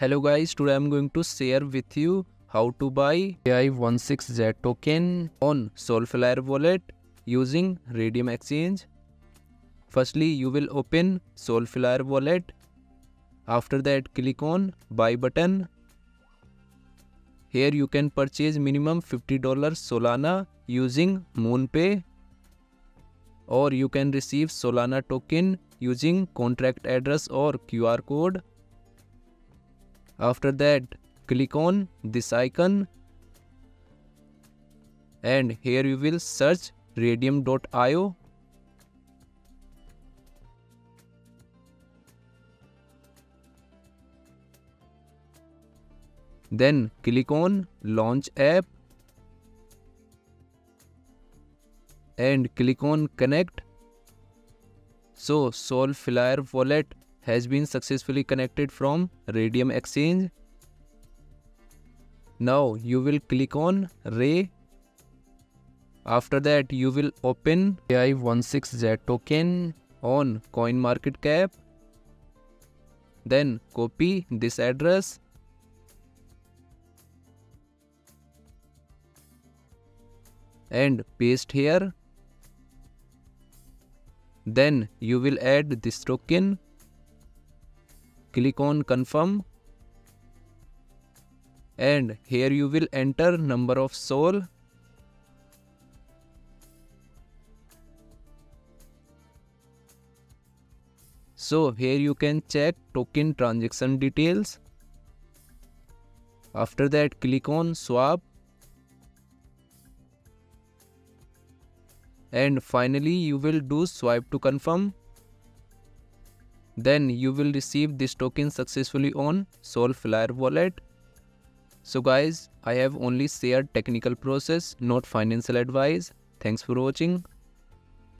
Hello guys, today I'm going to share with you how to buy AI16Z token on Solflare wallet using Raydium Exchange. Firstly, you will open Solflare wallet. After that, click on buy button. Here you can purchase minimum $50 Solana using MoonPay or you can receive Solana token using contract address or QR code. After that, click on this icon. And here you will search raydium.io Then click on launch app. And click on connect. So Solflare wallet has been successfully connected from Raydium Exchange. Now you will click on Ray. After that you will open AI16Z token on CoinMarketCap. Then copy this address and paste here. Then you will add this token click on confirm. And here you will enter number of SOL. So here you can check token transaction details. After that click on swap. And finally you will do swipe to confirm then you will receive this token successfully on Solflare wallet. So guys, I have only shared technical process, not financial advice. Thanks for watching.